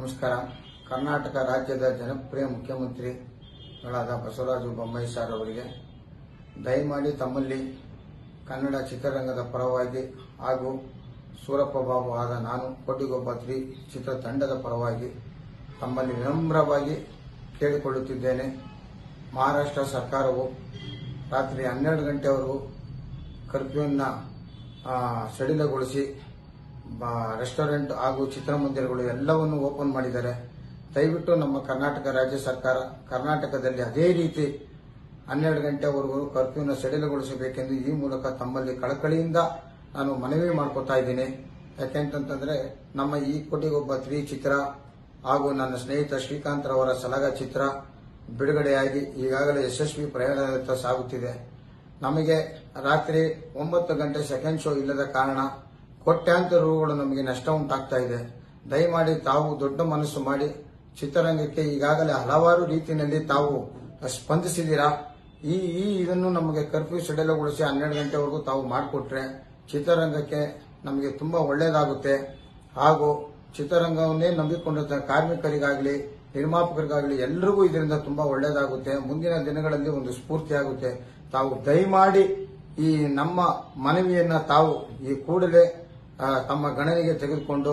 ನಮಸ್ಕಾರ. ಕರ್ನಾಟಕ ರಾಜ್ಯದ ಜನಪ್ರಿಯ ಮುಖ್ಯಮಂತ್ರಿಗಳಾದ ಬಸವರಾಜ ಬೊಮ್ಮಾಯಿ ಸರ್ ಅವರಿಗೆ ದಯಮಾಡಿ ತಮ್ಮಲ್ಲಿ ಕನ್ನಡ ಚಿತ್ರರಂಗದ ಪರವಾಗಿ ಹಾಗೂ ಸೂರಪ್ಪ ಬಾಬು ಆದ ನಾನು ಕೋಟಿಗೊಬ್ಬ ಚಿತ್ರ ಚಿತ್ರತಂಡದ ಪರವಾಗಿ ತಮ್ಮಲ್ಲಿ ವಿನಮ್ರವಾಗಿ ಕೇಳಿಕೊಳ್ಳುತ್ತಿದ್ದೇನೆ. ಮಹಾರಾಷ್ಟ್ರ ಸರ್ಕಾರವು ರಾತ್ರಿ ಹನ್ನೆರಡು ಗಂಟೆವರೆಗೂ ಕರ್ಫ್ಯೂನ್ನ ಆ, ಸಡಿಲಗೊಳಿಸಿ ರೆಸ್ಟೋರೆಂಟ್ ಹಾಗೂ ಚಿತ್ರಮಂದಿರಗಳು ಎಲ್ಲವನ್ನು ಓಪನ್ ಮಾಡಿದ್ದಾರೆ. ದಯವಿಟ್ಟು ನಮ್ಮ ಕರ್ನಾಟಕ ರಾಜ್ಯ ಸರ್ಕಾರ ಕರ್ನಾಟಕದಲ್ಲಿ ಅದೇ ರೀತಿ ಹನ್ನೆರಡು ಗಂಟೆವರೆಗೂ ಕರ್ಫ್ಯೂನ ಸಡಿಲಗೊಳಿಸಬೇಕೆಂದು ಈ ಮೂಲಕ ತಮ್ಮಲ್ಲಿ ಕಳಕಳಿಯಿಂದ ನಾನು ಮನವಿ ಮಾಡ್ಕೊತಾ ಇದ್ದೀನಿ. ಯಾಕೆಂತಂದ್ರೆ ನಮ್ಮ ಈ ಕೋಟಿಗೊಬ್ಬ ತ್ರೀ ಚಿತ್ರ ಹಾಗೂ ನನ್ನ ಸ್ನೇಹಿತ ಶ್ರೀಕಾಂತ್ ರವರ ಸಲಗ ಚಿತ್ರ ಬಿಡುಗಡೆಯಾಗಿ ಈಗಾಗಲೇ ಯಶಸ್ವಿ ಪ್ರಯಾಣದತ್ತ ಸಾಗುತ್ತಿದೆ. ನಮಗೆ ರಾತ್ರಿ ಒಂಬತ್ತು ಗಂಟೆ ಸೆಕೆಂಡ್ ಶೋ ಇಲ್ಲದ ಕಾರಣ ಕೋಟ್ಯಾಂತರ ರೋಗಗಳು ನಮಗೆ ನಷ್ಟ ಉಂಟಾಗ್ತಾ ಇದೆ. ದಯಮಾಡಿ ತಾವು ದೊಡ್ಡ ಮನಸ್ಸು ಮಾಡಿ, ಚಿತ್ರರಂಗಕ್ಕೆ ಈಗಾಗಲೇ ಹಲವಾರು ರೀತಿಯಲ್ಲಿ ತಾವು ಸ್ಪಂದಿಸಿದ್ದೀರಾ? ಈ ಈ ಇದನ್ನು ನಮಗೆ ಕರ್ಫ್ಯೂ ಸಡಿಲಗೊಳಿಸಿ ಹನ್ನೆರಡು ಗಂಟೆವರೆಗೂ ತಾವು ಮಾಡಿಕೊಟ್ರೆ ಚಿತ್ರರಂಗಕ್ಕೆ ನಮಗೆ ತುಂಬಾ ಒಳ್ಳೆಯದಾಗುತ್ತೆ ಹಾಗೂ ಚಿತ್ರರಂಗವನ್ನೇ ನಂಬಿಕೊಂಡಿದ್ದ ಕಾರ್ಮಿಕರಿಗಾಗಲಿ, ನಿರ್ಮಾಪಕರಿಗಾಗಲಿ ಎಲ್ರಿಗೂ ಇದರಿಂದ ತುಂಬಾ ಒಳ್ಳೆಯದಾಗುತ್ತೆ ಮುಂದಿನ ದಿನಗಳಲ್ಲಿ ಒಂದು ಸ್ಫೂರ್ತಿಯಾಗುತ್ತೆ. ತಾವು ದಯಮಾಡಿ ಈ ನಮ್ಮ ಮನವಿಯನ್ನ ತಾವು ಈ ಕೂಡಲೇ ತಮ್ಮ ಗಣನೆಗೆ ತೆಗೆದುಕೊಂಡು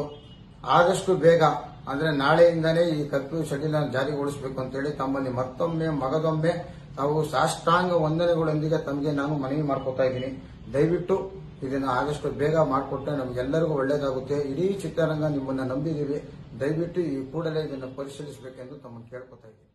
ಆದಷ್ಟು ಬೇಗ, ಅಂದ್ರೆ ನಾಳೆಯಿಂದನೇ ಈ ಕರ್ಫ್ಯೂ ಶೆಡ್ಯೂಲ್ ಜಾರಿಗೊಳಿಸಬೇಕು ಅಂತೇಳಿ ತಮ್ಮಲ್ಲಿ ಮತ್ತೊಮ್ಮೆ, ಮಗದೊಮ್ಮೆ ತಾವು ಸಾಷ್ಟಾಂಗ ವಂದನೆಗಳೊಂದಿಗೆ ತಮಗೆ ನಾನು ಮನವಿ ಮಾಡ್ಕೊತಾ ಇದ್ದೀನಿ. ದಯವಿಟ್ಟು ಇದನ್ನು ಆದಷ್ಟು ಬೇಗ ಮಾಡಿಕೊಟ್ರೆ ನಮಗೆಲ್ಲರಿಗೂ ಒಳ್ಳೇದಾಗುತ್ತೆ. ಇಡೀ ಚಿತ್ರರಂಗ ನಿಮ್ಮನ್ನ ನಂಬಿದ್ದೀವಿ ದಯವಿಟ್ಟು ಈ ಕೂಡಲೇ ಇದನ್ನು ಪರಿಶೀಲಿಸಬೇಕೆಂದು ತಮ್ಮನ್ನು ಕೇಳ್ಕೊತಾ ಇದ್ದೀನಿ.